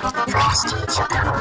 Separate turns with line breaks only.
Frosty took